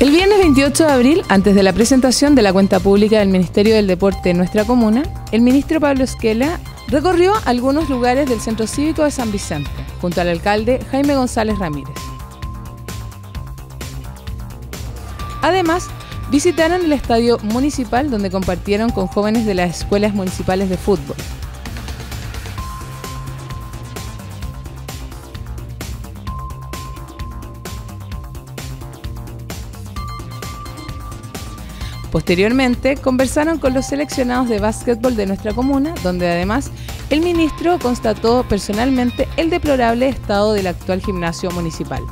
El viernes 28 de abril, antes de la presentación de la cuenta pública del Ministerio del Deporte en nuestra comuna, el ministro Pablo Esquela recorrió algunos lugares del Centro Cívico de San Vicente, junto al alcalde Jaime González Ramírez. Además, visitaron el estadio municipal donde compartieron con jóvenes de las escuelas municipales de fútbol. Posteriormente, conversaron con los seleccionados de básquetbol de nuestra comuna, donde además el ministro constató personalmente el deplorable estado del actual gimnasio municipal.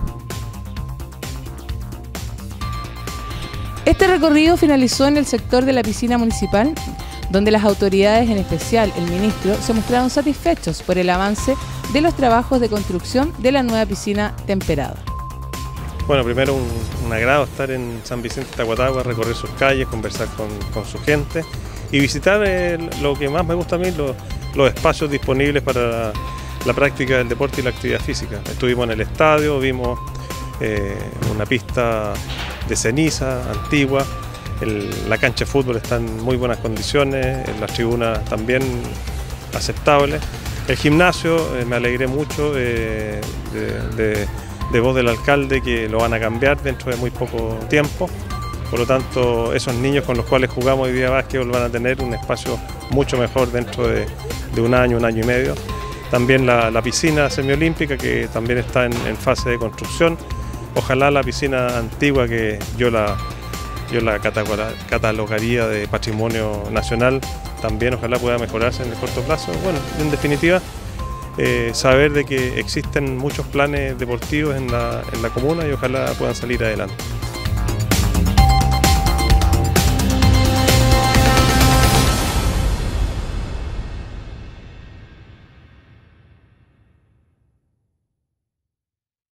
Este recorrido finalizó en el sector de la piscina municipal, donde las autoridades, en especial el ministro, se mostraron satisfechos por el avance de los trabajos de construcción de la nueva piscina temperada. Bueno, primero un, agrado estar en San Vicente de Tahuatagua, recorrer sus calles, conversar con, su gente y visitar eh, lo que más me gusta a mí, los espacios disponibles para la, práctica del deporte y la actividad física. Estuvimos en el estadio, vimos eh, una pista de ceniza antigua, la cancha de fútbol está en muy buenas condiciones, las tribunas también aceptables. El gimnasio, eh, me alegré mucho de de voz del alcalde que lo van a cambiar dentro de muy poco tiempo. Por lo tanto, esos niños con los cuales jugamos hoy día básquetbol van a tener un espacio mucho mejor dentro de, un año, un año y medio. También la, piscina semiolímpica que también está en, fase de construcción. Ojalá la piscina antigua que yo la, yo la catalogaría de patrimonio nacional también ojalá pueda mejorarse en el corto plazo. Bueno, en definitiva, eh, saber de que existen muchos planes deportivos en la, en la comuna y ojalá puedan salir adelante.